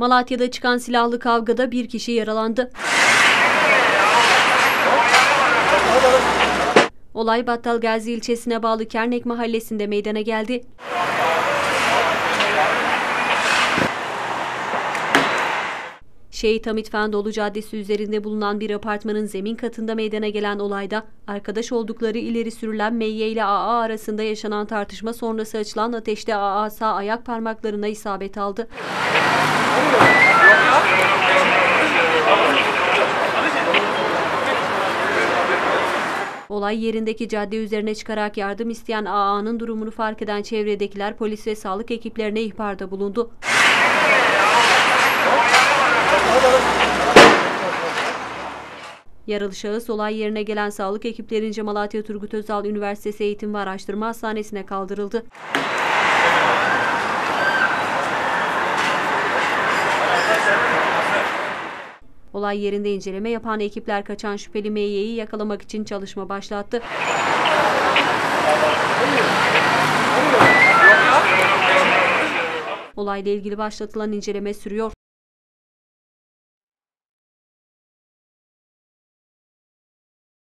Malatya'da çıkan silahlı kavgada bir kişi yaralandı. Olay Battalgazi ilçesine bağlı Kernek mahallesinde meydana geldi. Şehit Hamit Fendoğlu Caddesi üzerinde bulunan bir apartmanın zemin katında meydana gelen olayda arkadaş oldukları ileri sürülen Meyye ile AA arasında yaşanan tartışma sonrası açılan ateşte AA sağ ayak parmaklarına isabet aldı. Olay yerindeki cadde üzerine çıkarak yardım isteyen AA'nın durumunu fark eden çevredekiler polis ve sağlık ekiplerine ihbarda bulundu. Yaralı şahıs olay yerine gelen sağlık ekiplerince Malatya Turgut Özal Üniversitesi Eğitim ve Araştırma Hastanesi'ne kaldırıldı. Olay yerinde inceleme yapan ekipler kaçan şüpheli Meyye'yi yakalamak için çalışma başlattı. Olayla ilgili başlatılan inceleme sürüyor.